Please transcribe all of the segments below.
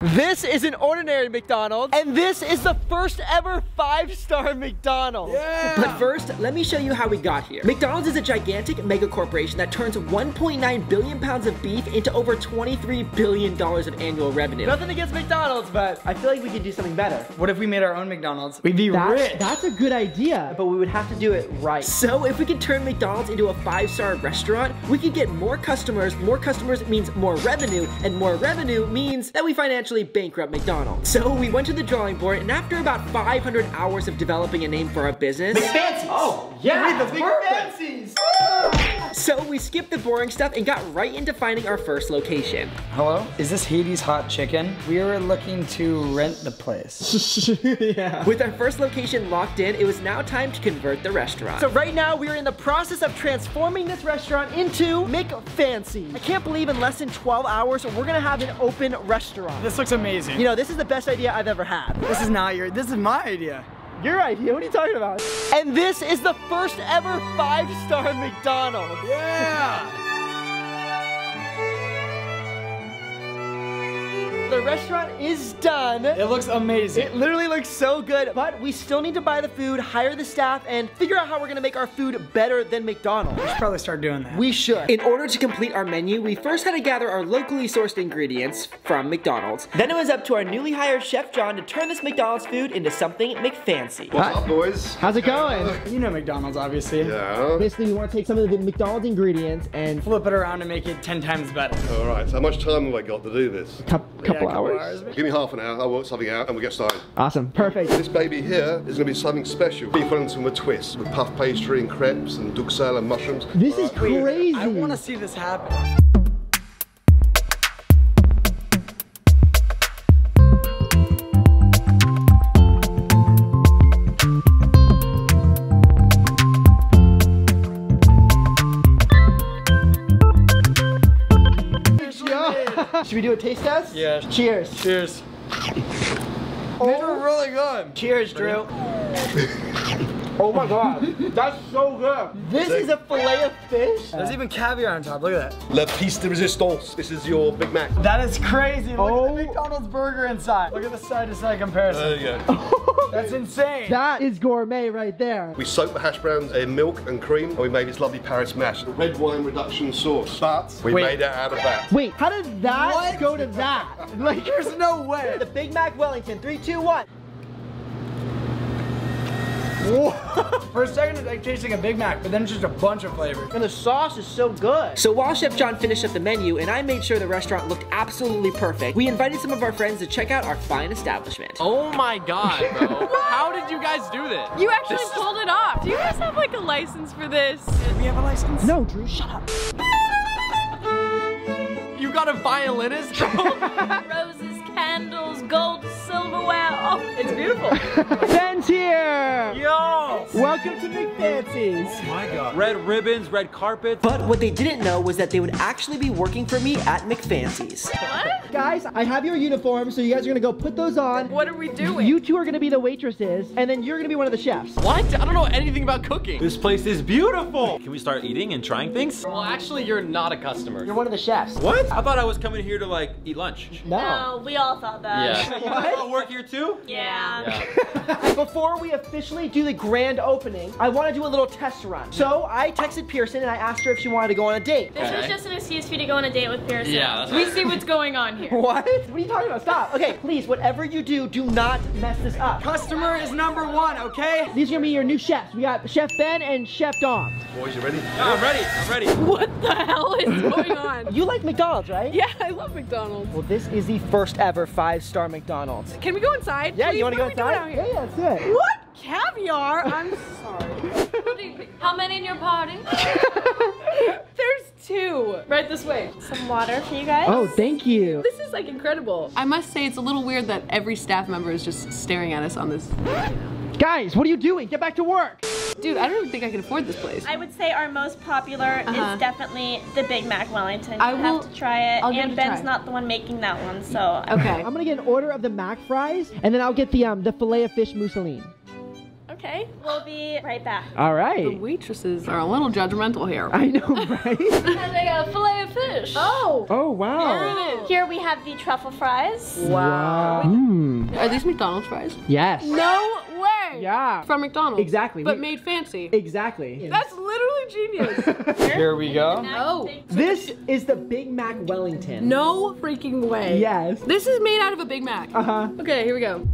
This is an ordinary McDonald's, and this is the first ever five-star McDonald's. But first, let me show you how we got here. McDonald's is a gigantic mega corporation that turns 1.9 billion pounds of beef into over 23 billion dollars of annual revenue. Nothing against McDonald's, but I feel like we could do something better. What if we made our own McDonald's? We'd be That's, rich. that's a good idea, but we would have to do it right. So if we could turn McDonald's into a five-star restaurant, we could get more customers. More customers means more revenue, and more revenue means that we financially bankrupt McDonald's. So we went to the drawing board, and after about 500 hours of developing a name for our business, Fancy. Oh, yeah, the big so we skipped the boring stuff and got right into finding our first location. Hello? Is this Hades Hot Chicken? We were looking to rent the place. yeah. With our first location locked in, it was now time to convert the restaurant. So right now we are in the process of transforming this restaurant into McFancy. I can't believe in less than 12 hours we're gonna have an open restaurant. This looks amazing. You know, this is the best idea I've ever had. this is not your, this is my idea. Your idea, what are you talking about? And this is the first ever five-star McDonald's. Yeah! Restaurant is done. It looks amazing. It literally looks so good, but we still need to buy the food, hire the staff, and figure out how we're gonna make our food better than McDonald's. we should probably start doing that. We should. In order to complete our menu, we first had to gather our locally sourced ingredients from McDonald's. Then it was up to our newly hired Chef John to turn this McDonald's food into something McFancy. What's up, boys? How's it going? you know McDonald's, obviously. Yeah. Basically, we want to take some of the McDonald's ingredients and Flip it around and make it 10 times better. All right. So how much time have I got to do this? couple, Yeah, a couple hours. Give me half an hour. I'll work something out, and we'll get started. Awesome, perfect. This baby here is going to be something special. Beef Wellington with twists, with puff pastry and crepes and duxelle and mushrooms. This is crazy. I want to see this happen. Should we do a taste test? Yeah. Cheers. Cheers. Oh. These are really good. Cheers, Drew. Oh my god, that's so good. This is a fillet of fish. There's even caviar on top. Look at that. Le piece de resistance. This is your Big Mac. That is crazy. Look Oh. at the oh. McDonald's burger inside. Look at the side to side comparison. There you go. That's insane. That is gourmet right there. We soaked the hash browns in milk and cream, and we made this lovely Paris mash, a red wine reduction sauce. But we Wait. made it out of that. Wait, how did that What? go to that? Like, There's no way. the Big Mac Wellington. Three, two, one. For a second, it's like tasting a Big Mac, but then it's just a bunch of flavors. And the sauce is so good. So while Chef John finished up the menu and I made sure the restaurant looked absolutely perfect, we invited some of our friends to check out our fine establishment. Oh my god, bro. How did you guys do this? You actually pulled it off. Do you guys have like a license for this? Do we have a license? No, Drew, shut up. You got a violinist? Roses, candles, gold, silverware. Oh, it's beautiful. Ben's here. Yo! Welcome to McFancy's. Oh my God. red ribbons, red carpets. But what they didn't know was that they would actually be working for me at McFancy's. what? Guys, I have your uniforms, so you guys are gonna go put those on. What are we doing? You two are gonna be the waitresses, and then you're gonna be one of the chefs. What? I don't know anything about cooking. This place is beautiful. Can we start eating and trying things? Well, actually, you're not a customer. You're one of the chefs. What? I thought I was coming here to like eat lunch. no, we all thought that. Yeah. You guys all work here too? Yeah. Before we officially do the grand opening, I want to do a little test run. So I texted Pierson and I asked her if she wanted to go on a date. This was just an excuse for you to go on a date with Pierson. Yeah, that's We right. see what's going on here. What? What are you talking about? Stop. Okay, please, whatever you do, do not mess this up. Customer is number one, okay? These are gonna be your new chefs. We got Chef Ben and Chef Dom. Boys, you ready? Yeah, I'm ready. I'm ready. What the hell is going on? You like McDonald's, right? yeah, I love McDonald's. Well, this is the first ever five-star McDonald's. Can we go inside? Yeah, Please, you wanna go are we doing inside? out here? Yeah, yeah, let's do it. What? Caviar? I'm sorry. How many in your party? There's two. Right this way. Some water for you guys. Oh, thank you. This is like incredible. I must say it's a little weird that every staff member is just staring at us on this. Guys, what are you doing? Get back to work. Dude, I don't even think I can afford this place. I would say our most popular Uh-huh. is definitely the Big Mac Wellington. I will- have to try it. I'll and Ben's try. not the one making that one, so Okay. I'm gonna get an order of the mac fries, and then I'll get the um the fillet of fish mousseline. Okay, we'll be right back. All right. The waitresses are a little judgmental here. I know, right? And they got a fillet of fish. Oh! Oh, wow. Here we have the truffle fries. Wow. Mm. Are these McDonald's fries? Yes. No way! Yeah. From McDonald's. Exactly. But We- made fancy. Exactly. That's literally genius. Here we go. oh. This is the Big Mac Wellington. No freaking way. Yes. This is made out of a Big Mac. Uh-huh. Okay, here we go.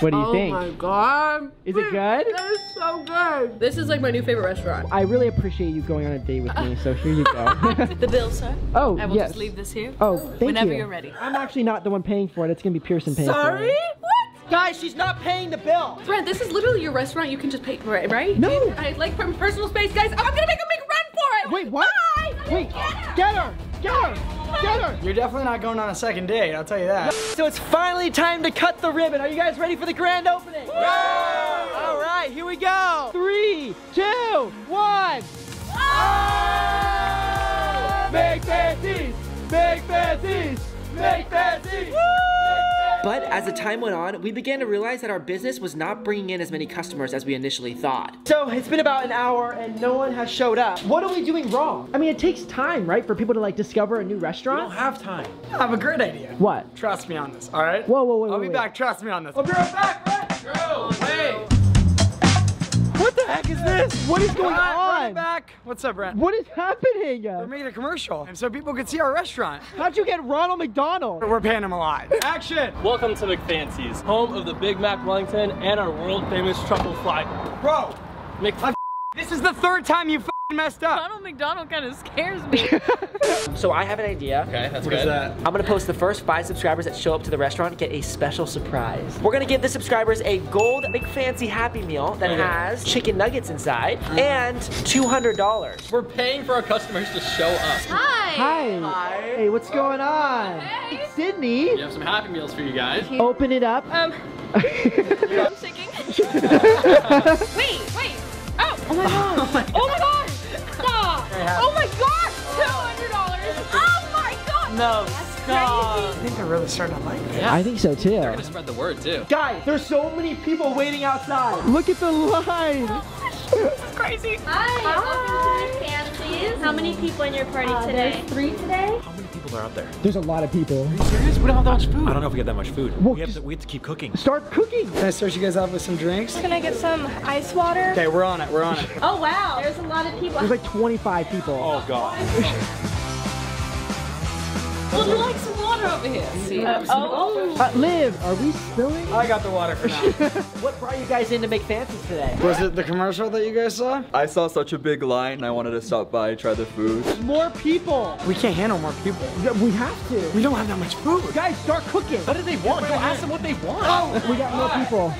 What do you oh think? Oh my god. Is it good? That is so good. This is like my new favorite restaurant. I really appreciate you going on a date with me, so here you go. The bill, sir. oh, I will yes. just leave this here. Oh, thank Whenever you. you're ready. I'm actually not the one paying for it. It's gonna be Pierson paying for Sorry? What? Guys, she's not paying the bill. Brent, this is literally your restaurant. You can just pay for it, right? No. I like from personal space, guys. I'm gonna make a big run for it. Wait, what? Bye. Wait, get her! Get her! Get her! You're definitely not going on a second date, I'll tell you that. So it's finally time to cut the ribbon. Are you guys ready for the grand opening? All right, here we go. Three, two, one. Oh! McFancy's! Make fancies! Make fancies! But as the time went on, we began to realize that our business was not bringing in as many customers as we initially thought. So it's been about an hour and no one has showed up. What are we doing wrong? I mean, it takes time, right, for people to like discover a new restaurant. I don't have time. I have a great idea. What? Trust me on this, all right? Whoa, whoa, whoa, I'll wait, be wait. back. Trust me on this. I'll be right back, Brett. Wait. What the heck is this? What is going Run on? Back. What's up, Brent? What is happening? We're making a commercial, and so people could see our restaurant. How'd you get Ronald McDonald? We're paying him a lot. Action! Welcome to McFancy's, home of the Big Mac Wellington and our world famous truffle fly. Bro, Mc this is the third time you f***ing messed up. Ronald McDonald kind of scares me. So I have an idea. Okay, that's What is that? I'm gonna post the first five subscribers that show up to the restaurant get a special surprise. We're gonna give the subscribers a gold McFancy Happy Meal that has chicken nuggets inside and $200. We're paying for our customers to show up. Hi. Hi. Hey, what's going on? Hey. Sydney, We have some Happy Meals for you guys. open it up. Um, I'm shaking. wait, wait. Oh, oh my god. Oh my god. Stop. Oh my gosh, $200. Oh my god. No, I think they're really starting to like it. I think so too. Gonna spread the word too. Guys, there's so many people waiting outside. Look at the line. Oh crazy. Hi. Welcome to Fancies. How many people in your party uh, today? three today. How many people are out there? There's a lot of people. Serious? We don't have that much food. I don't know if we get that much food. Well, we, have to, we have to keep cooking. Start cooking. Can I start you guys off with some drinks? Can I get some ice water? Okay, we're on it. We're on it. Oh wow. There's a lot of people. There's like 25 people. Oh god. Would you like some water over here? See? oh. Uh, Liv, are we spilling? I got the water for now. What brought you guys in to McFancy's today? Was it the commercial that you guys saw? I saw such a big line and I wanted to stop by, try the food. More people. We can't handle more people. We have to. We don't have that much food. Guys, start cooking. What do they want? Go ask them what they want. Oh, We got more people.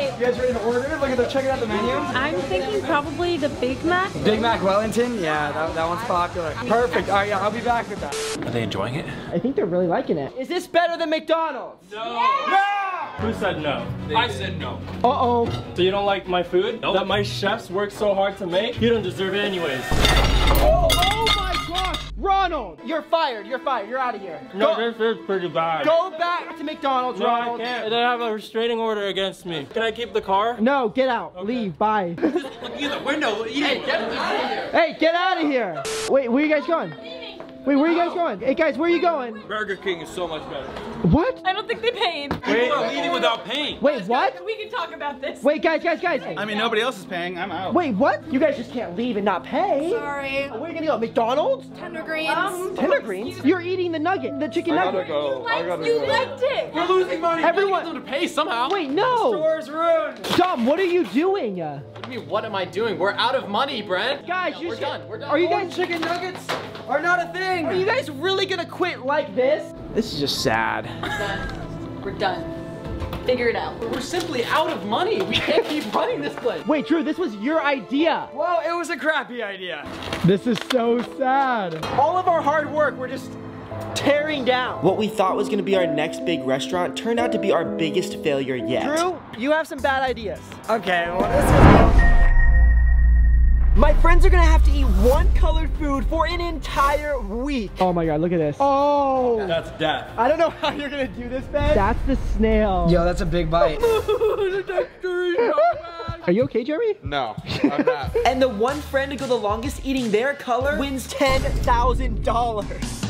Okay. You guys ready to order? Look at the checking out the menu. I'm thinking probably the Big Mac. Big Mac Wellington? Yeah, that, that one's popular. Perfect. All right, yeah, I'll be back with that. Are they enjoying it? I think they're really liking it. Is this better than McDonald's? No. Yeah. No! Who said no? I said no. Uh-oh. So you don't like my food? That my chefs work so hard to make? You don't deserve it anyways. Oh, oh my gosh. Ronald, you're fired. You're fired. You're out of here. No, Go, this is pretty bad. go back to McDonald's, No, I can't. They have a restraining order against me. Can I keep the car? No, get out. Leave. Bye. Look in the window. Hey, get out of here. hey, get out of here. Wait, where are you guys going? Wait, where are you guys going? Hey, guys, where are you going? Burger King is so much better. What? I don't think they paid. People are leaving without paying. Wait, what? We can talk about this. Wait, guys, guys, guys. I mean, nobody else is paying. I'm out. Wait, what? You guys just can't leave and not pay. Sorry. Where are you gonna go? McDonald's? Tender greens. Tender greens? You're eating the nugget, the chicken I gotta nugget. go. I gotta You go. liked it. We're losing money. Everyone- Get them to pay somehow. Wait, no. Door's ruined. Dom, what are you doing? Uh, I mean, what am I doing? We're out of money, Brent. guys, you we're should- done. We're done. Are you guys Chicken nuggets are not a thing. Are you guys really gonna quit like this? This is just sad. We're done. Figure it out. We're simply out of money. We can't keep running this place. Wait, Drew, this was your idea. Well, it was a crappy idea. This is so sad. All of our hard work, we're just tearing down. What we thought was gonna be our next big restaurant turned out to be our biggest failure yet. Drew, you have some bad ideas. Okay, well, this is My My friends are gonna have to eat one colored food for an entire week. Oh my god, look at this. Oh! That's death. I don't know how you're gonna do this, Ben. That's the snail. Yo, that's a big bite. Are you okay, Jeremy? No, I'm not. And the one friend to go the longest eating their color wins $10,000.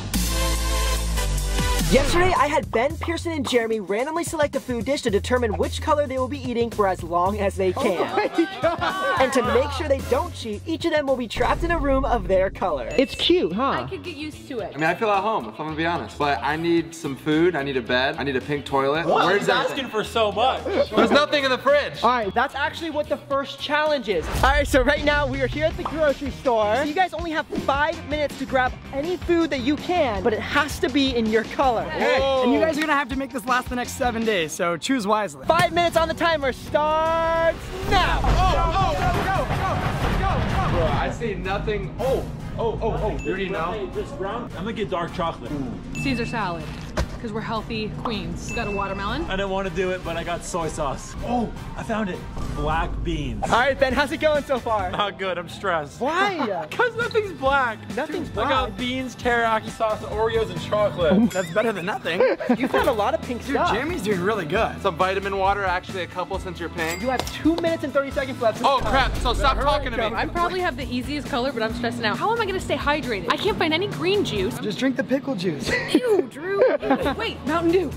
Yesterday, I had Ben, Pierson, and Jeremy randomly select a food dish to determine which color they will be eating for as long as they oh can. Oh And to make sure they don't cheat, each of them will be trapped in a room of their color. It's cute, huh? I huh? could get used to it. I mean, I feel at home, if I'm gonna be honest. But I need some food, I need a bed, I need a pink toilet. Where's He's everything? asking for so much. There's nothing in the fridge. All right, that's actually what the first challenge is. All right, so right now we are here at the grocery store. So you guys only have five minutes to grab any food that you can, but it has to be in your color. And you guys are gonna have to make this last the next seven days, so choose wisely. Five minutes on the timer starts now. Oh, oh, oh, Bro, I see nothing. Oh, oh, oh, oh. You now. Just brown. I'm gonna get dark chocolate. Caesar salad. Because we're healthy queens. We got a watermelon. I didn't want to do it, but I got soy sauce. Oh, I found it. Black beans. All right, Ben, how's it going so far? Not good. I'm stressed. Why? Cause nothing's black. Nothing's I black. got beans, teriyaki sauce, Oreos, and chocolate. That's better than nothing. You found a lot of pink Dude, stuff. Jeremy's doing really good. Some vitamin water, actually a couple since you're paying. You have two minutes and 30 seconds left. Oh crap, so stop talking to me. I probably have the easiest color, but I'm stressing out. How am I gonna stay hydrated? I can't find any green juice. Just drink the pickle juice. Ew, Drew. Ew. Wait, Mountain Dew.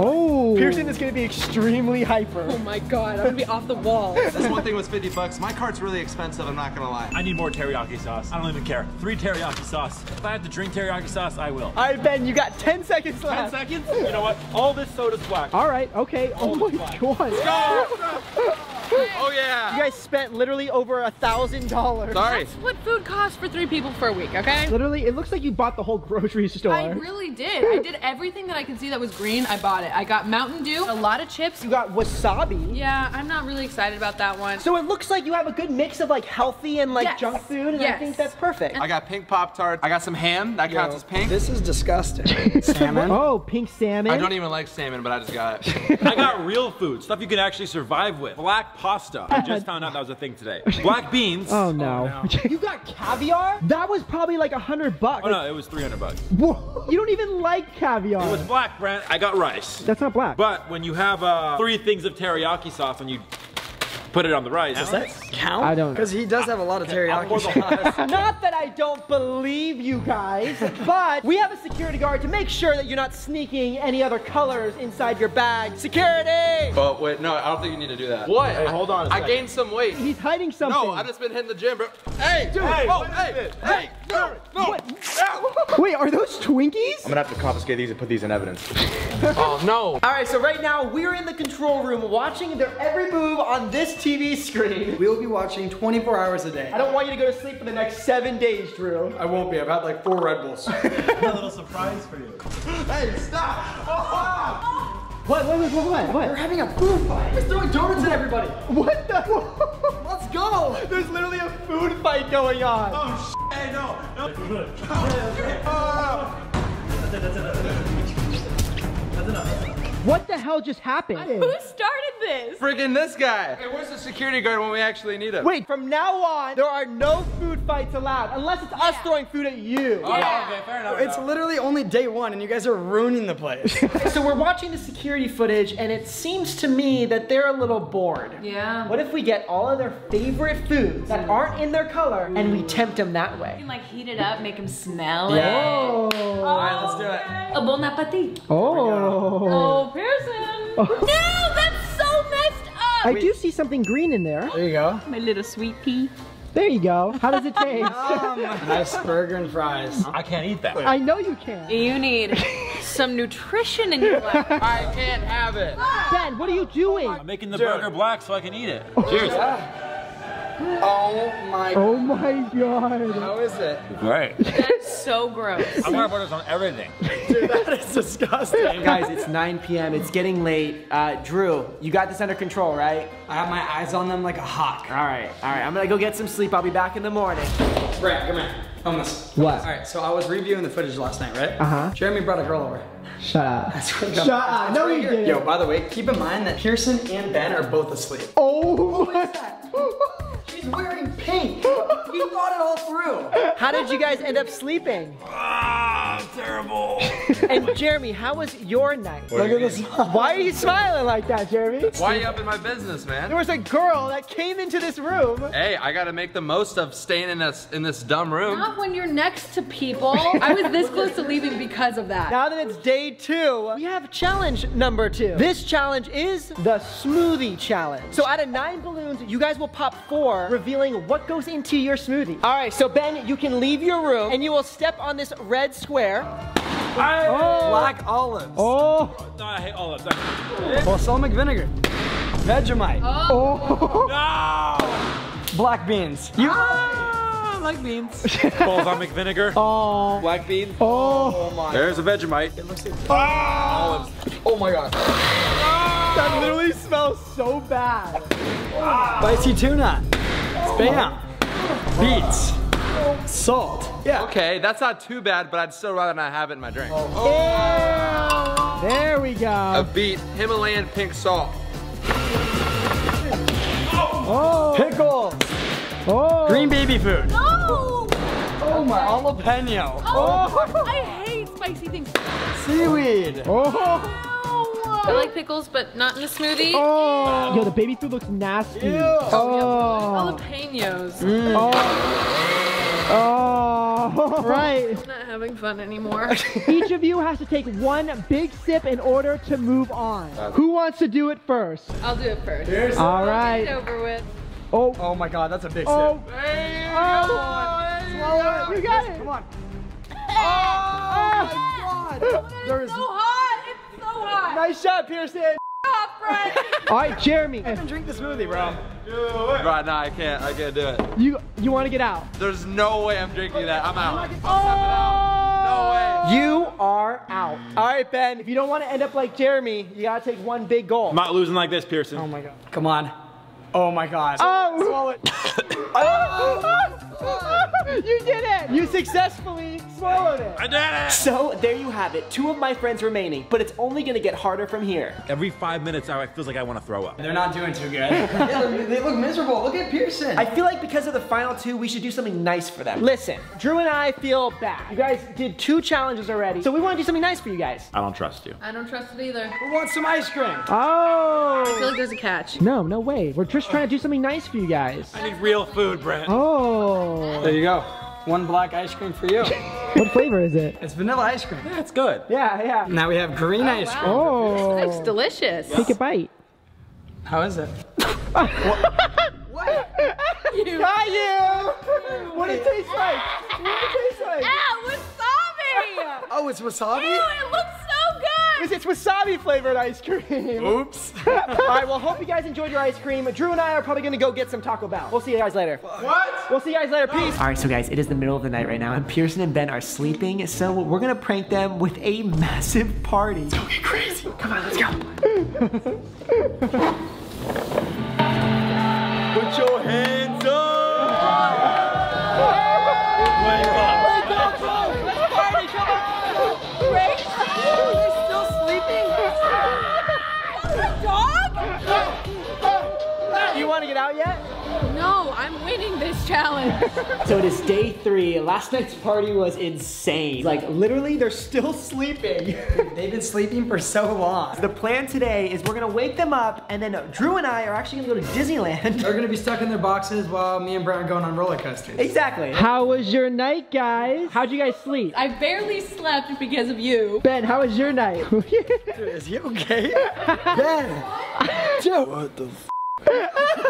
Oh. Pierson is going to be extremely hyper. Oh my god, I'm gonna be off the wall. This one thing was 50 bucks. My cart's really expensive, I'm not gonna lie. I need more teriyaki sauce. I don't even care. Three teriyaki sauce. If I have to drink teriyaki sauce, I will. All right, Ben, you got 10 seconds left. 10 seconds? You know what? All this soda's black. All right, okay. Oh my god. Let's go! Oh yeah. You guys spent literally over a thousand dollars. Sorry. That's what food costs for three people for a week, okay? Literally, it looks like you bought the whole grocery store. I really did. I did everything that I could see that was green. I bought it. I got Mountain Dew, a lot of chips. you got wasabi. Yeah, I'm not really excited about that one. So it looks like you have a good mix of like healthy and like Yes. junk food, and I think that's perfect. I got pink Pop-Tart. I got some ham. That counts as pink. This is disgusting. Salmon. Oh, pink salmon. I don't even like salmon, but I just got it. I got real food, stuff you can actually survive with. Black pasta. I just found out that was a thing today. Black beans. Oh no. Oh, you got caviar? That was probably like a hundred bucks. Oh no, it was 300 bucks. Whoa, You don't even like caviar. It was black, Brent. I got rice. That's not black. But when you have uh, three things of teriyaki sauce and you put it on the rice, Does that count? I don't. Because he does have a lot of teriyaki pour the whole- Not that I don't believe you guys, but we have a security guard to make sure that you're not sneaking any other colors inside your bag. Security! Oh wait, no, I don't think you need to do that. What? Hey, hold on a I second. gained some weight. He's hiding something. No, I've just been hitting the gym, bro. Hey, dude. Hey, oh, what is hey, hey, no, no. Wait, are those Twinkies? I'm gonna have to confiscate these and put these in evidence. Oh no. All right, so right now we're in the control room watching their every move on this TV screen. We will be watching 24 hours a day. I don't want you to go to sleep for the next seven days, Drew. I won't be. I've had like four Red Bulls. a little surprise for you. Hey, stop. What, what, what, what, what? We're having a food fight. He's throwing donuts at everybody. What the? Let's go. There's literally a food fight going on. Oh, hey, no, no. What the hell just happened? Who started this? Friggin' this guy. Hey, where's the security guard when we actually need him? Wait, from now on, there are no food fights allowed unless it's us throwing food at you. Oh, okay, fair enough. It's literally only day one, and you guys are ruining the place. So we're watching the security footage, and it seems to me that they're a little bored. Yeah. What if we get all of their favorite foods that mm. aren't in their color, and we tempt them that way? Like heat it up, make them smell it. Oh. All right, let's do it. A bon appetit. Oh. Oh, Pierson. Oh. No, that's so messed up. I do see something green in there. There you go. My little sweet pea. There you go. How does it taste? Oh nice burger and fries. I can't eat that. I know you can. You need some nutrition in your life. I can't have it. Ben, what are you doing? I'm making the burger black so I can eat it. Oh. Cheers. Ah. Oh my. Oh my god. How is it? Right. That's so gross. I want butters on everything. Dude, that is disgusting. Hey guys, it's 9 p.m. It's getting late. Uh, Drew, you got this under control, right? I have my eyes on them like a hawk. All right, all right. I'm gonna go get some sleep. I'll be back in the morning. Brad, come here. Film this. What? All right, so I was reviewing the footage last night, right? Uh-huh. Jeremy brought a girl over. Shut up. I swear to Shut up. It's No, right he here. didn't. Yo, by the way, keep in mind that Pierson and Ben are both asleep. Oh my. She's wearing pink. He thought it all through. How did you guys end up sleeping? Ah, terrible. And Jeremy, how was your night? Look at this. Why are you smiling like that, Jeremy? Why are you up in my business, man? There was a girl that came into this room. Hey, I gotta make the most of staying in this in this dumb room. Not when you're next to people. I was this close to leaving because of that. Now that it's day two, we have challenge number two. This challenge is the smoothie challenge. So out of nine balloons, you guys will pop four, revealing what goes into your smoothie. All right, so Ben, you can leave your room and you will step on this red square. Oh. Black olives. Oh. No, I hate olives. Actually. Balsamic vinegar. Vegemite. Oh. No! Black beans. You. Ah, I like beans. Balsamic vinegar. Oh. Black bean. Oh. my. There's a Vegemite. It Olives. Oh my god. That literally smells so bad. Spicy tuna. Spam. Beets. Salt. Yeah. Okay, that's not too bad, but I'd still rather not have it in my drink. Ew. There we go. A beet, Himalayan pink salt. Oh. Pickles. Oh. Green baby food. No! Oh my. Jalapeno. Oh, oh, I hate spicy things. Seaweed. Oh. I like pickles, but not in a smoothie. Oh. Yo, the baby food looks nasty. Ew. Oh. Jalapenos. Mm. Oh. Oh. right. I'm not having fun anymore. Each of you has to take one big sip in order to move on. Who wants to do it first? I'll do it first. All Get it right. over with. Oh. Oh my god, that's a big Oh. sip. Oh. Swallow it. You got it. Come on. Oh. my There is So hot! It's so nice shot, Pierson. Stop, All right, Jeremy. I can drink the smoothie, bro. Right now, I can't. I can't do it. You you want to get out? There's no way I'm drinking that. I'm out. Oh. No way. You are out. All right, Ben. If you don't want to end up like Jeremy, you gotta take one big goal. I'm not losing like this, Pierson. Oh my god. Come on. Oh my god. Oh. Swallow it. Oh! you did it! You successfully swallowed it. I did it! So there you have it. Two of my friends remaining, but it's only gonna get harder from here. Every five minutes, I feels like I want to throw up. They're not doing too good. yeah, they look miserable. Look at Pierson. I feel like because of the final two, we should do something nice for them. Listen, Drew and I feel bad. You guys did two challenges already, so we want to do something nice for you guys. I don't trust you. I don't trust it either. Who wants some ice cream? Oh! I feel like there's a catch. No, no way. We're just trying to do something nice for you guys. I need real food, Brent. Oh. Oh. There you go. One black ice cream for you. What flavor is it? It's vanilla ice cream. That's good. Yeah, yeah. Now we have green oh, ice cream. Oh. Looks delicious. Take a bite. How is it? What? You. Got you! What it taste like? What it taste like? Ow, wasabi! Oh, it's wasabi? Ew, it looks so good! It's wasabi flavored ice cream. Oops. All right, well, hope you guys enjoyed your ice cream. Drew and I are probably gonna go get some Taco Bell. We'll see you guys later. What? We'll see you guys later. Peace. All right, so guys, it is the middle of the night right now, and Pierson and Ben are sleeping. So we're gonna prank them with a massive party. It's gonna get crazy. Come on, let's go. Put your hands up! You want to get out yet? No, I'm winning this challenge. So it is day three. Last night's party was insane. Like literally, they're still sleeping. They've been sleeping for so long. the plan today is we're gonna wake them up, and then Drew and I are actually gonna go to Disneyland. They're gonna be stuck in their boxes while me and Brent are going on roller coasters. exactly. How was your night, guys? How'd you guys sleep? I barely slept because of you. Ben, how was your night? Dude, Is he okay? ben! Joe! What the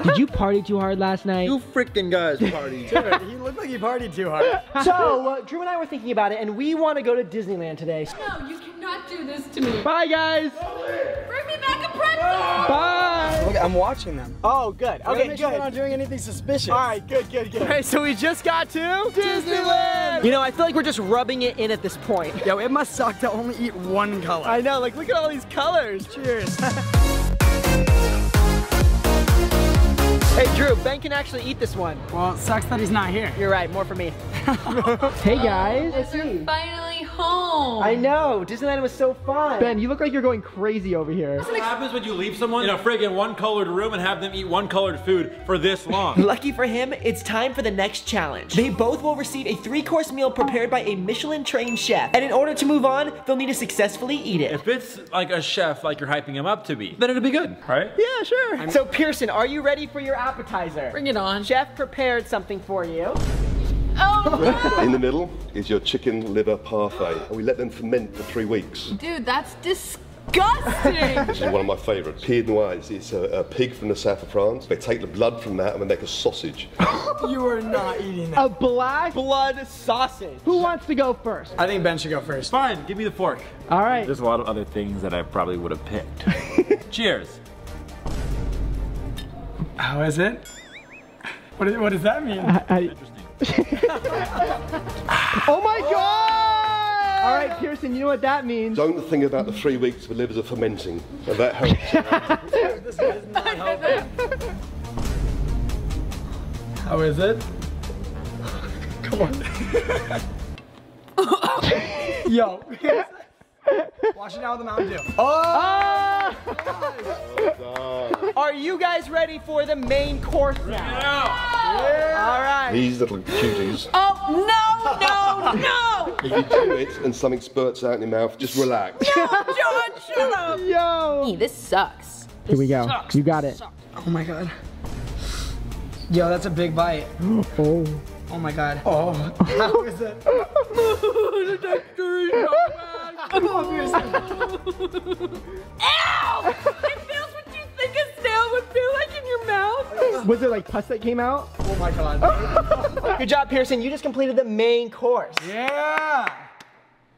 Did you party too hard last night? You freaking guys party. Dude, he looked like he partied too hard. so, uh, Drew and I were thinking about it, and we want to go to Disneyland today. No, you cannot do this to me. Bye, guys. Bring me back a pretzel! Bye. Look, I'm watching them. Oh, good. Okay, Okay, sure they're not doing anything suspicious. All right, good, good, good. Okay, so we just got to Disneyland. You know, I feel like we're just rubbing it in at this point. Yo, it must suck to only eat one color. I know, like look at all these colors. Cheers. hey Drew, Ben can actually eat this one. well, it sucks that he's not here. You're right, more for me. hey guys. We're finally home. home. I know, Disneyland was so fun. Ben, you look like you're going crazy over here. What happens when you leave someone in a friggin' one colored room and have them eat one colored food for this long? Lucky for him, it's time for the next challenge. They both will receive a three-course meal prepared by a Michelin-trained chef. And in order to move on, they'll need to successfully eat it. if it's like a chef like you're hyping him up to be, then it'll be good, right? Yeah, sure. So Pierson, are you ready for your appetizer? Bring it on. Chef prepared something for you. Oh, In the middle is your chicken liver parfait. And we let them ferment for three weeks. dude, that's disgusting. This is one of my favourites. Pied noir is it's a, a pig from the south of France. They take the blood from that and they make a sausage. You are not eating that. A black Blood sausage. Who wants to go first? I think Ben should go first. Fine, give me the fork. All right. There's a lot of other things that I probably would have picked. Cheers. How is it? What, is, what does that mean? I- oh my god! All right, Pierson, you know what that means. Don't think about the three weeks the livers are fermenting. And that helps. How is it? Come on. Yo. Wash it out with the Mountain Dew. Oh! oh! Are you guys ready for the main course now? Yeah. All right. These little cuties. oh, no, no, no. If you do it and something spurts out in your mouth, just relax. John, shut up. Yo! This sucks. Here we go. You got it. Oh my god. Yo, that's a big bite. Oh. Oh my god. Oh. How is it? Ow! It feels what you think a snail would feel like in your mouth. Was it like pus that came out? Oh my god. Good job, Pierson. You just completed the main course. Yeah.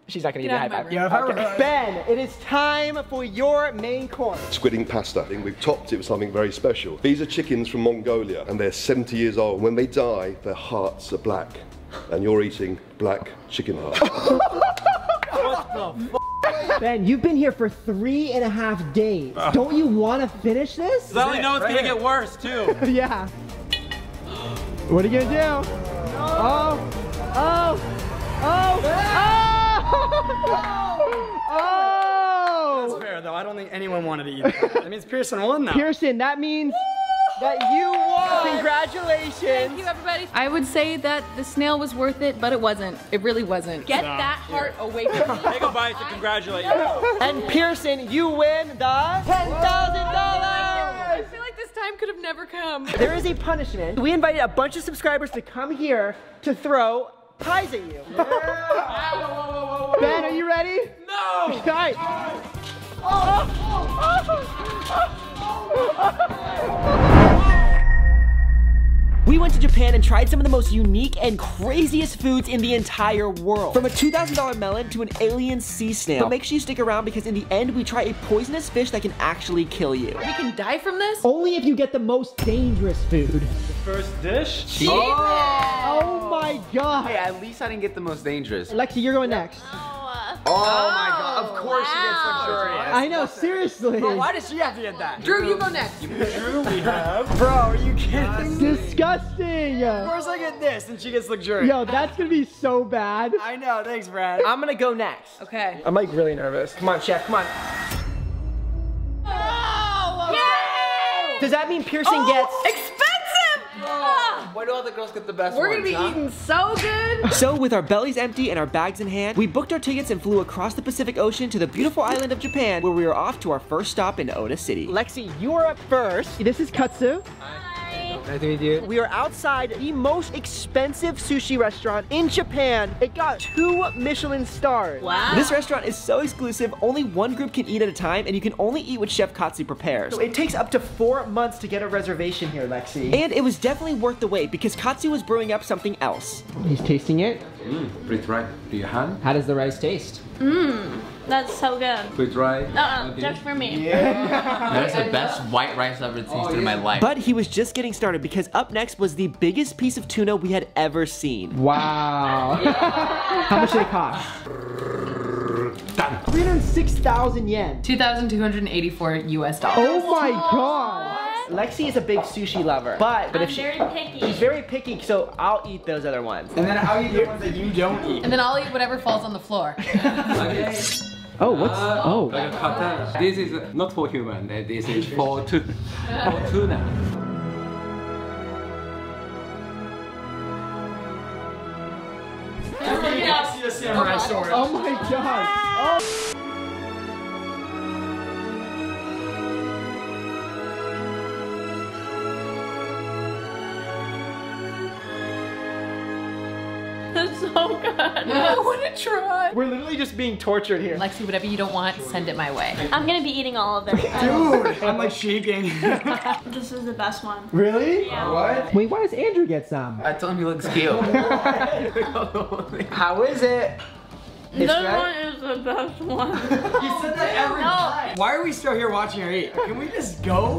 She's not gonna give you a high out of my five. Yeah, if I were Okay. Ben, it is time for your main course. Squid ink pasta. And we've topped it with something very special. These are chickens from Mongolia and they're 70 years old. When they die, their hearts are black. And you're eating black chicken heart. Ben, you've been here for three and a half days. Uh. Don't you want to finish this? I only know it's gonna get worse too. yeah. What are you gonna do? Oh, oh, oh, oh, That's oh! fair though. I don't think anyone wanted to eat that. That means Pierson won now. Pierson, that means that you won. Congratulations. Thank you, everybody. I would say that the snail was worth it, but it wasn't. It really wasn't. Get that heart away from me. Take a bite to congratulate you. And Pierson, you win the $10,000. I feel like this time could have never come. There is a punishment. We invited a bunch of subscribers to come here to throw pies at you. Ben, are you ready? No! All right. We went to Japan and tried some of the most unique and craziest foods in the entire world. From a $2,000 melon to an alien sea snail. But make sure you stick around because in the end, we try a poisonous fish that can actually kill you. We can die from this? Only if you get the most dangerous food. The First dish? Oh my god. Hey, at least I didn't get the most dangerous. Lexi, you're going next. Oh, my god, of course she gets oh, luxurious. I know, seriously. Why does she have to get that? Drew, you go next. Drew, we have. Bro, are you kidding? Disgusting. Of course I get this and she gets luxurious. Yo, that's gonna be so bad. I know, thanks Brad. I'm gonna go next. Okay. I'm like really nervous. Come on, chef, come on. Oh, does that mean Pierson oh, gets... Expensive! Ah, Why do all the girls get the best We're gonna be huh? eating so good. So with our bellies empty and our bags in hand, we booked our tickets and flew across the Pacific Ocean to the beautiful island of Japan where we were off to our first stop in Oda City. Lexi, you are up first. This is Katsu. Nice to meet you. We are outside the most expensive sushi restaurant in Japan. It got two Michelin stars. Wow. This restaurant is so exclusive, only one group can eat at a time, and you can only eat what Chef Katsu prepares. So it takes up to four months to get a reservation here, Lexi. And it was definitely worth the wait because Katsu was brewing up something else. He's tasting it. Mmm, Pretty dry. Do you hand? How does the rice taste? Mmm, that's so good. Pretty dry. Uh-uh, just for me. That's the best white rice I've ever tasted oh, in my life. But he was just getting started because up next was the biggest piece of tuna we had ever seen. Wow. How much did it cost? 306,000 yen. 2,284 US dollars. Oh my god. Lexi is a big sushi lover, but but I'm if she very picky. she's very picky, so I'll eat those other ones. And then I'll eat the ones that you don't eat. And then I'll eat whatever falls on the floor. Oh, what's uh, oh? Like a cartel. This is uh, not for human. This is for tu- for tuna. samurai sword. Oh my god! Oh. That's so good. I want to try. We're literally just being tortured here. Lexi, whatever you don't want, send it my way. I'm gonna be eating all of them. Dude, I'm like shaking. This is the best one. Really? Yeah. what? Wait, why does Andrew get some? I told him he looks cute. How is it? This good? one is the best one. You said that every No. time. Why are we still here watching her eat? Can we just go?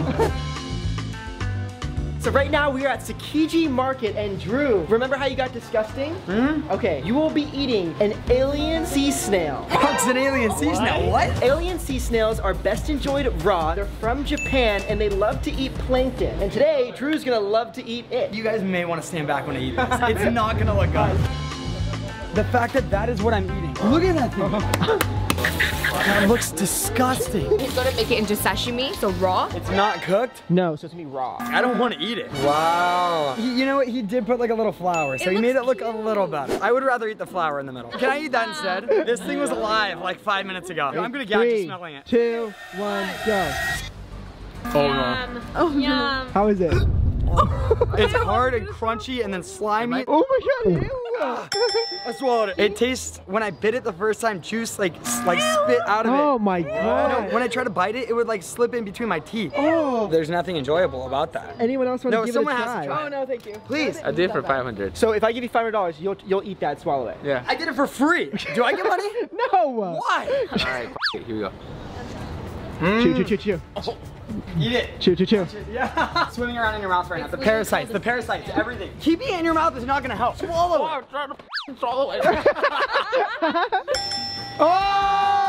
So right now we are at Tsukiji Market and Drew, remember how you got disgusting? Hmm? Okay, you will be eating an alien sea snail. It's an alien sea snail. What? Alien sea snails are best enjoyed raw. They're from Japan and they love to eat plankton. And today, Drew's gonna love to eat it. You guys may want to stand back when I eat this. It's not gonna look good. The fact that that is what I'm eating. Look at that thing. that looks disgusting. He's gonna make it into sashimi, so raw. It's not cooked? No, so it's gonna be raw. I don't want to eat it. Wow. He, you know what? He did put like a little flour, so It he made it looks look a little better. I would rather eat the flour in the middle. Can I eat that instead? This thing was alive like five minutes ago. I'm gonna gag just smelling it. two, one, go. Oh Yum. Oh, Yum. How is it? It's hard and crunchy and then slimy. Oh my god, I swallowed it. It tastes, when I bit it the first time, juice like like spit out of it. Oh my No, god. when I try to bite it, it would like slip in between my teeth. Oh. There's nothing enjoyable about that. Anyone else want to give someone it a has try? to try. Oh no, thank you. Please. I did for 500. So if I give you five hundred dollars, you'll you'll eat that, swallow it. Yeah. I did it for free. Do I get money? No. Why? All right. it, Here we go. Chew, chew, chew, chew. Eat it. Chew, chew, chew. Yeah. Swimming around in your mouth right now. The parasites, the parasites, everything. Keeping it in your mouth is not gonna help. Swallow it. Swallow it. Oh!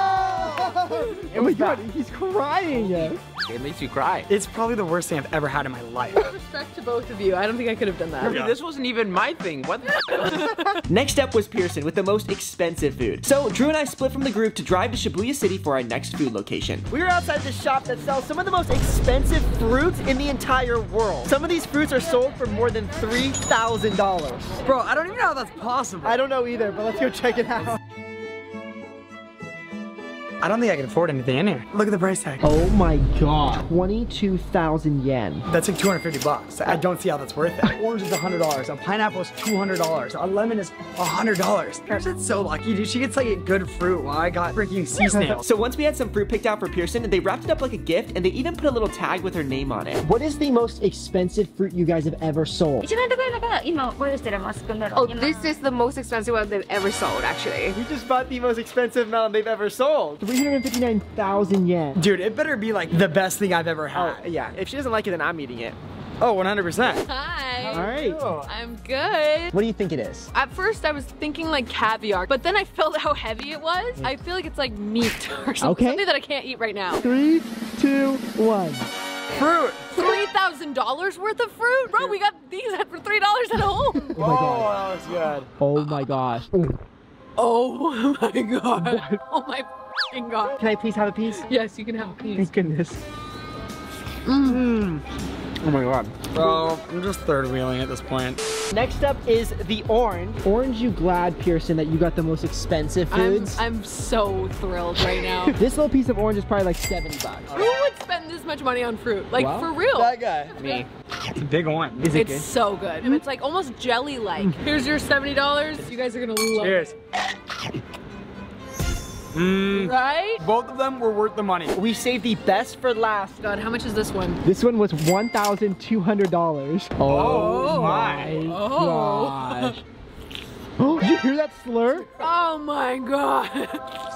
oh my god, he's crying. it makes you cry. It's probably the worst thing I've ever had in my life. Respect to both of you. I don't think I could have done that. This wasn't even my thing. What the Next up was Pierson with the most expensive food. So Drew and I split from the group to drive to Shibuya City for our next food location. We were outside this shop that sells some of the most expensive fruits in the entire world. Some of these fruits are sold for more than $3,000. Bro, I don't even know how that's possible. I don't know either, but let's go check it out. I don't think I can afford anything in here. Look at the price tag. Oh my god. 22,000 yen. That's like 250 bucks. I don't see how that's worth it. Orange is $100. A pineapple is $200. A lemon is $100. Pierson's so lucky, dude. She gets like a good fruit while I got freaking sea snail. so once we had some fruit picked out for Pierson, they wrapped it up like a gift and they even put a little tag with her name on it. What is the most expensive fruit you guys have ever sold? Oh, this is the most expensive one they've ever sold, actually. We just bought the most expensive melon they've ever sold. 359,000 yen. Dude, it better be like the best thing I've ever had. Oh, yeah. If she doesn't like it, then I'm eating it. Oh, 100%. Hi. All right. I'm good. What do you think it is? At first, I was thinking like caviar, but then I felt how heavy it was. I feel like it's like meat or something, Okay. something that I can't eat right now. Three, two, one. Fruit. Three thousand dollars worth of fruit, bro. We got these at for three dollars at home. Oh my oh, god. that was good. Oh my gosh. Oh my god. Oh my fucking god. Can I please have a piece? Yes, you can have a piece. Thank goodness. Mmm. Oh my god. Bro, I'm just third wheeling at this point. Next up is the orange. Orange, you glad, Pierson, that you got the most expensive I'm, foods? I'm so thrilled right now. this little piece of orange is probably like 70 bucks. Who would spend this much money on fruit? Like Well, for real? That guy. Me. It's a big one. Is it It's good? so good. It's like almost jelly-like. Here's your $70. You guys are gonna love Cheers. Mmm. It. Right? Both of them were worth the money. We saved the best for last. God, how much is this one? This one was $1,200. Oh, my. Oh. gosh. Oh, did you hear that slur? Oh my god.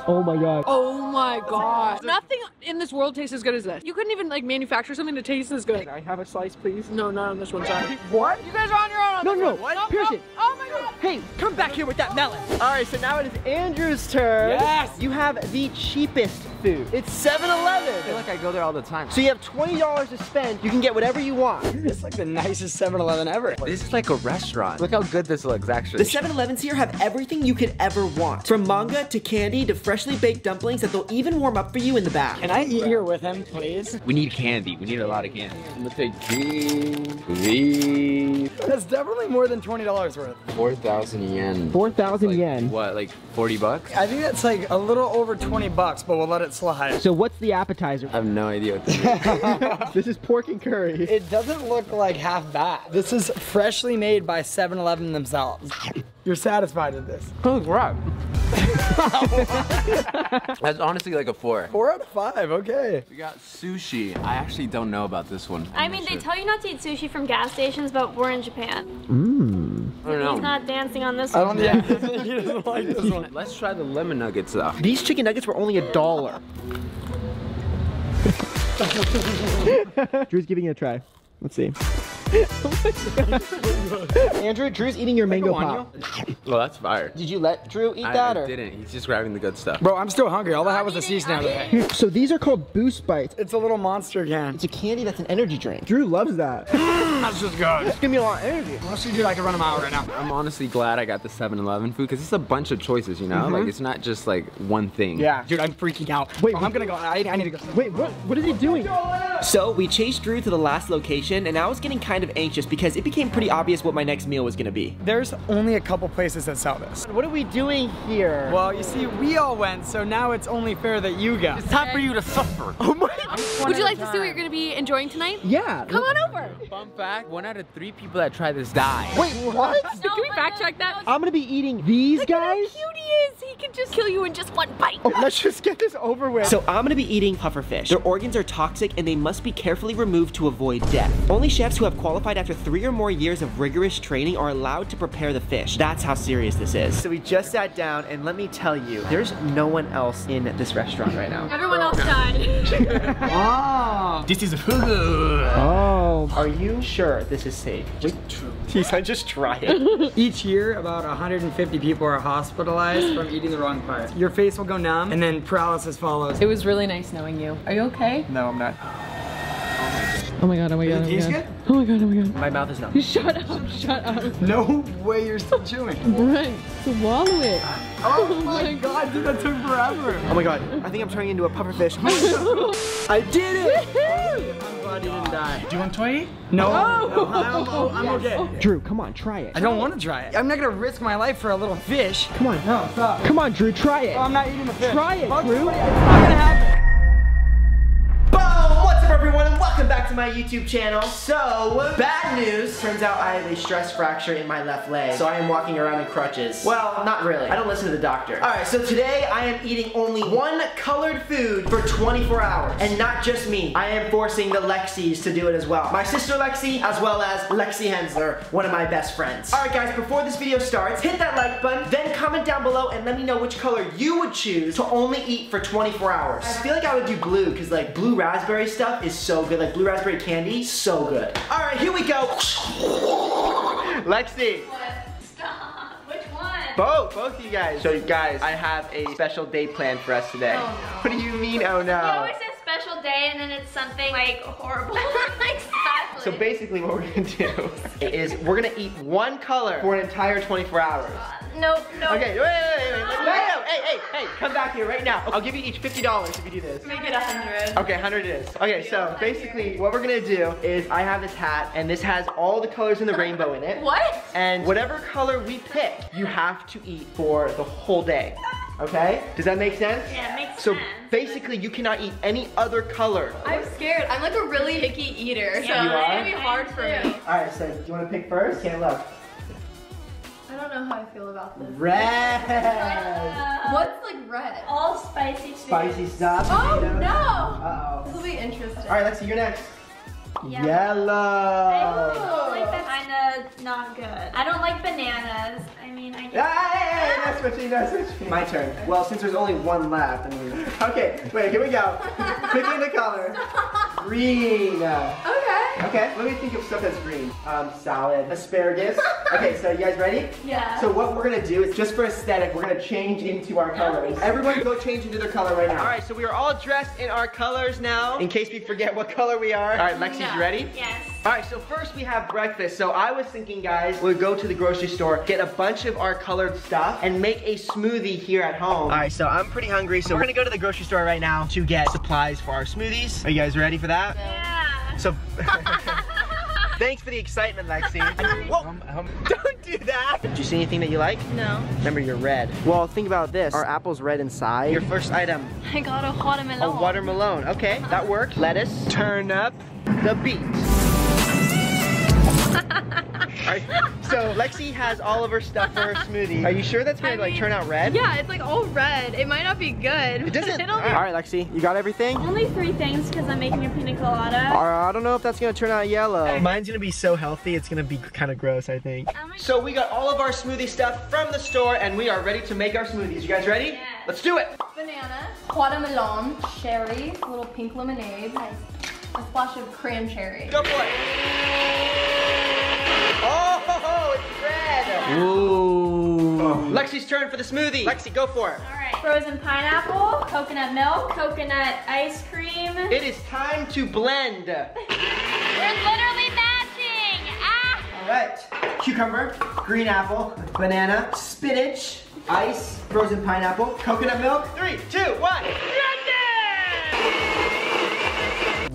Oh my god. Oh my god. Nothing in this world tastes as good as this. You couldn't even like manufacture something to taste as good. Can I have a slice, please? No, not on this one, sorry. What? You guys are on your own on No, this no, one. what? No, Pierson. no. Oh my god. Hey, come back here with that melon. All right, so now it is Andrew's turn. Yes. You have the cheapest food. It's 7-Eleven. I feel like I go there all the time. So you have $20 to spend. You can get whatever you want. It's like the nicest 7-Eleven ever. This is like a restaurant. Look how good this looks, actually. The 7-Elevens here have everything you could ever want. From manga to candy to freshly baked dumplings that they'll even warm up for you in the back. Can I eat here with him, please? We need candy. We need a lot of candy. I'm gonna take these, these. That's definitely more than $20 worth. 4,000 yen. 4,000 yen. What, like 40 bucks? I think that's like a little over 20 bucks, but we'll let it slide. So what's the appetizer? I have no idea what this is. this is pork and curry. It doesn't look like half bad. This is freshly made by 7-Eleven themselves. You're satisfied with this? Oh, crap. That's honestly like a four. Four out of five, okay. We got sushi. I actually don't know about this one. I mean, they tell you not to eat sushi from gas stations, but we're in Japan. Mmm. I don't know. He's not dancing on this I one. don't, yeah, he doesn't like this one. Let's try the lemon nuggets though. These chicken nuggets were only a dollar. Drew's giving it a try. Let's see. Andrew, Drew's eating your mango Go pop. Well, that's fire. Did you let Drew eat I, that I or? didn't. He's just grabbing the good stuff. Bro, I'm still hungry. All I had was a sea snail today. So these are called Boost Bites. It's a little monster can. It's a candy that's an energy drink. Drew loves that. That's just good. It's gonna be a lot of energy. Honestly, dude, I could run a mile right now. I'm honestly glad I got the 7-Eleven food because it's a bunch of choices, you know? Mm-hmm. Like it's not just like one thing. Yeah. Dude, I'm freaking out. Wait, Wait, I'm gonna go. I, I need to go. Wait, what? What is he doing? So we chased Drew to the last location and I was getting kind of anxious because it became pretty obvious what my next meal was gonna be. There's only a couple places that sell this. What are we doing here? Well, you see, we all went, so now it's only fair that you go. It's time for you to suffer. oh my. God. Would you like to see what you're gonna be enjoying tonight? Yeah. Come on over. Fun fact, one out of three people that try this die. Wait, what? Can we fact check that? I'm gonna be eating these Look at how guys. cute he is. He can just kill you in just one bite. Oh, let's just get this over with. So I'm gonna be eating pufferfish. Their organs are toxic and they must be carefully removed to avoid death. Only chefs who have qualified after three or more years of rigorous training are allowed to prepare the fish. That's how serious this is. So we just sat down, and let me tell you, there's no one else in this restaurant right now. Everyone else died. Oh, this is fugu. Oh. Are you sure this is safe? Jeez, I just try it. Each year, about 150 people are hospitalized from eating the wrong part. Your face will go numb, and then paralysis follows. It was really nice knowing you. Are you okay? no, I'm not. Oh my god, oh my god, oh Does it taste good? Oh my god, oh my god. My mouth is numb. Shut up, shut up. No way, you're still chewing. Brent, swallow it. Oh, oh my god, dude, that took forever. Oh my god, I think I'm turning into a pufferfish. I did it! I'm glad you didn't die. Do you want 20? No. Oh. no I'm, I'm okay. Drew, come on, try it. I don't want to try it. I'm not gonna risk my life for a little fish. Come on. No, stop. Come on, Drew, try it. Oh, I'm not eating the fish. Try it, Fuck Drew. Back to my YouTube channel. So, bad news. Turns out I have a stress fracture in my left leg. So I am walking around in crutches. Well, not really. I don't listen to the doctor. Alright, so today I am eating only one colored food for 24 hours. And not just me. I am forcing the Lexis to do it as well. My sister Lexi, as well as Lexi Hensler, one of my best friends. Alright guys, before this video starts, hit that like button, then comment down below and let me know which color you would choose to only eat for 24 hours. I feel like I would do blue, because like blue raspberry stuff is so good. Like blue raspberry candy, so good. Alright, here we go. Lexi. Stop. Which one? Both, both of you guys. So you guys, I have a special day planned for us today. Oh, no. What do you mean, oh You no? always say special day and then it's something like horrible. exactly. So basically what we're gonna do is we're gonna eat one color for an entire 24 hours. Nope, nope. Okay, wait, wait, wait, wait, wait, wait, wait, hey, hey, hey, come back here right now. I'll give you each $50 if you do this. Make it a hundred. Okay, 100 it is. Okay, so basically what we're gonna do is I have this hat and this has all the colors in the rainbow in it. What? And whatever color we pick, you have to eat for the whole day. Okay? Does that make sense? Yeah, it makes So sense. So basically you cannot eat any other color. I'm scared. I'm like a really picky eater, so it's gonna be hard for me. Alright, so do you wanna pick first? Can't look. I don't know how I feel about this. Red! What's like red? All spicy food. Spicy stuff. Oh no! Uh-oh. This will be interesting. Alright, Lexi, you're next. Yeah. Yellow. I don't like that's kinda not good. I don't like bananas. I mean, I guess. Ah, hey, hey, no switching, no switching. My turn. Well, since there's only one left, I mean. Okay, wait, here we go. Picking the color. Green. Okay. Okay, let me think of stuff that's green. Um, salad, asparagus. Okay, so you guys ready? Yeah. So what we're gonna do is just for aesthetic, we're gonna change into our colors. Everyone go change into their color right now. All right, so we are all dressed in our colors now, in case we forget what color we are. All right, Lexi, you ready? Yes. All right, so first we have breakfast. So I was thinking, guys, we'd go to the grocery store, get a bunch of our colored stuff, and make a smoothie here at home. All right, so I'm pretty hungry, so we're gonna go to the grocery store right now to get supplies for our smoothies. Are you guys ready for that? Yeah. So, thanks for the excitement, Lexi. Whoa, don't do that. Did you see anything that you like? No. Remember, you're red. Well, think about this. Our apple's red inside. Your first item, I got a watermelon. a watermelon. Okay, that worked. Lettuce, turnip, the beet. Alright, so Lexi has all of her stuff for her smoothie. Are you sure that's gonna I like mean, turn out red? Yeah, it's like all red. It might not be good. It doesn't. It'll All be right, Lexi, you got everything? Only three things because I'm making a pina colada. Uh, I don't know if that's gonna turn out yellow. Mine's gonna be so healthy, it's gonna be kind of gross, I think. So we got all of our smoothie stuff from the store, and we are ready to make our smoothies. You guys ready? Yes. Let's do it. Banana, watermelon, cherry, a little pink lemonade, a splash of cranberry. Go for it. Oh, it's red. Ooh. Lexi's turn for the smoothie. Lexi, go for it. All right. Frozen pineapple, coconut milk, coconut ice cream. It is time to blend. We're literally matching. Ah! All right. Cucumber, green apple, banana, spinach, ice, frozen pineapple, coconut milk. Three, two, one.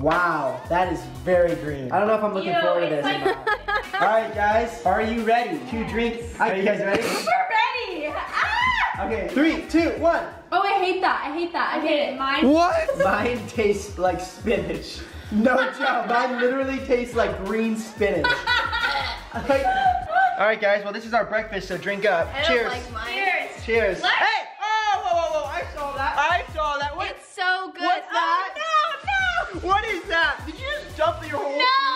Wow, that is very green. I don't know if I'm looking Ew, forward to this. like- All right, guys, are you ready to drink? Are you guys ready? We're ready. Ah! Okay, three, two, one. Oh, I hate that. I hate that. I hate Okay, it. mine. What? Mine tastes like spinach. No joke. Mine literally tastes like green spinach. Like- all right, guys. Well, this is our breakfast, so drink up. I don't Cheers. like mine. Cheers. Cheers. Let's- What is that? Did you just dump your whole? no,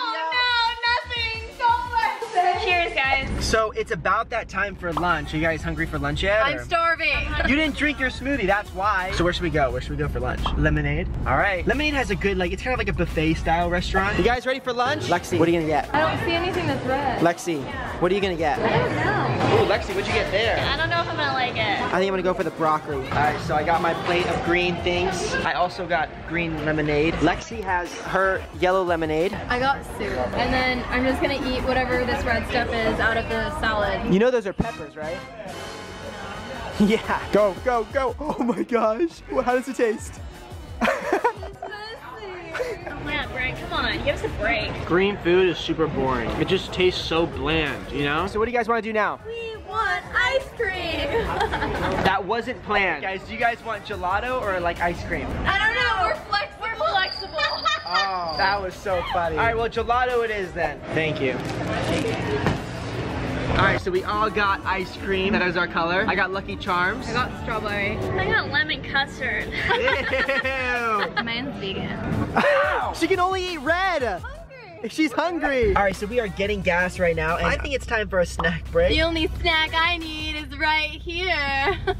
guys. So it's about that time for lunch. Are you guys hungry for lunch yet? I'm or- starving. You didn't drink your smoothie, that's why. So where should we go? Where should we go for lunch? Lemonade. All right. Lemonade has a good, like, it's kind of like a buffet style restaurant. You guys ready for lunch? Lexi, what are you gonna get? I don't see anything that's red. Lexi, what are you gonna get? I don't know. Ooh, Lexi, what'd you get there? I don't know if I'm gonna like it. I think I'm gonna go for the broccoli. All right, so I got my plate of green things. I also got green lemonade. Lexi has her yellow lemonade. I got soup. And then I'm just gonna eat whatever this red stuff is out of the salad. You know those are peppers, right? Yeah. Go, go, go. Oh my gosh. How does it taste? Oh my god, Brent, come on. Give us a break. Green food is super boring. It just tastes so bland, you know? So what do you guys want to do now? We want ice cream. That wasn't planned. Guys, do you guys want gelato or like ice cream? I don't know. We're flexible. We're flexible. Oh, that was so funny. All right, well, gelato it is then. Thank you. All right, so we all got ice cream. That is our color. I got Lucky Charms. I got strawberry. I got lemon custard. Ew. Mine's vegan. she can only eat red. Oh, She's hungry. All right, so we are getting gas right now, and I think it's time for a snack break. The only snack I need is right here.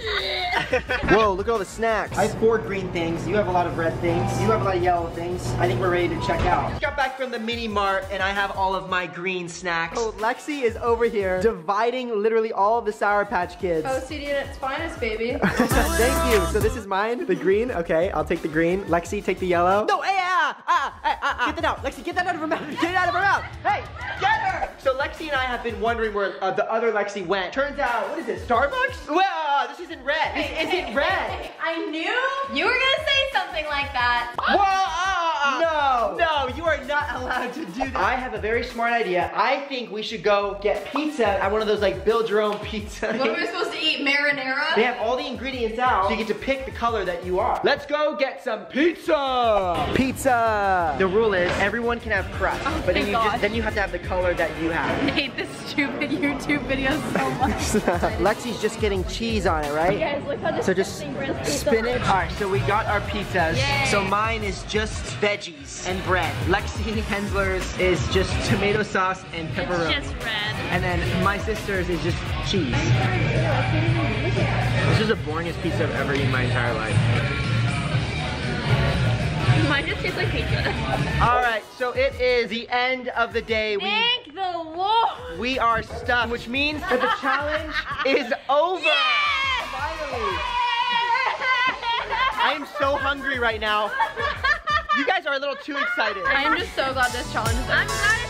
Whoa, look at all the snacks. I have four green things. You have a lot of red things. You have a lot of yellow things. I think we're ready to check out. Just got back from the mini mart and I have all of my green snacks. Oh, Lexi is over here dividing literally all of the Sour Patch Kids. OCD at its finest, baby. Thank you. So this is mine, the green. Okay, I'll take the green. Lexi, take the yellow. No, hey, ah, ah, ah, ah, ah. Get that out. Lexi, get that out of her mouth. Get it out of her mouth. Hey, get her. So Lexi and I have been wondering where uh, the other Lexi went. Turns out, what is this, Starbucks? Well, uh, this isn't red. This isn't red. I knew you were gonna say something like that. Whoa! no! No, you are not allowed to do that. I have a very smart idea. I think we should go get pizza at one of those like build your own pizza. What are we supposed to eat? Marinara? They have all the ingredients out, so you get to pick the color that you are. Let's go get some pizza! Pizza! The rule is everyone can have crust, Oh, but then you God. just then you have to have the color that you I have. hate this stupid YouTube video so much. Lexi's just getting cheese on it, right? Guys, look how So just spin Brent's pizza spinach. looks. All right, so we got our pizzas. Yay. So mine is just veggies and bread. Lexi Hensler's is just tomato sauce and pepperoni. It's just red. and then my sister's is just cheese. This is the boringest pizza I've ever eaten in my entire life. Mine just tastes like pizza. All right, so it is the end of the day. We Thank the Lord. we are stuck, which means that the challenge is over. Finally. I am so hungry right now. You guys are a little too excited. I am just so glad this challenge is over. I'm glad